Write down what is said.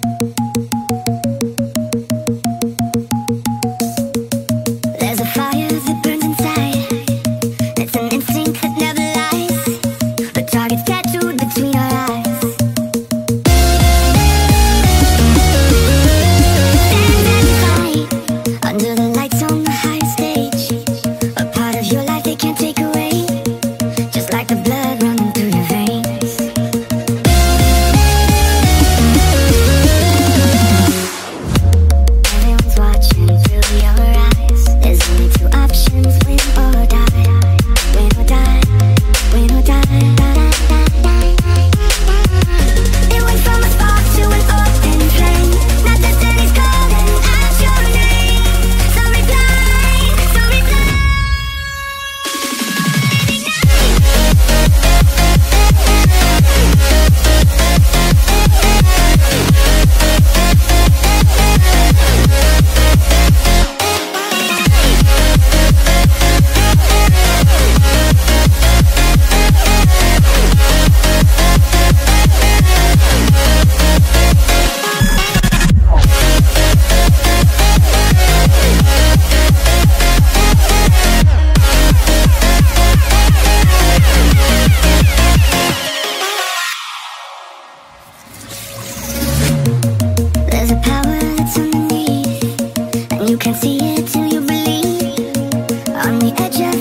you can't see it till you believe? On the edge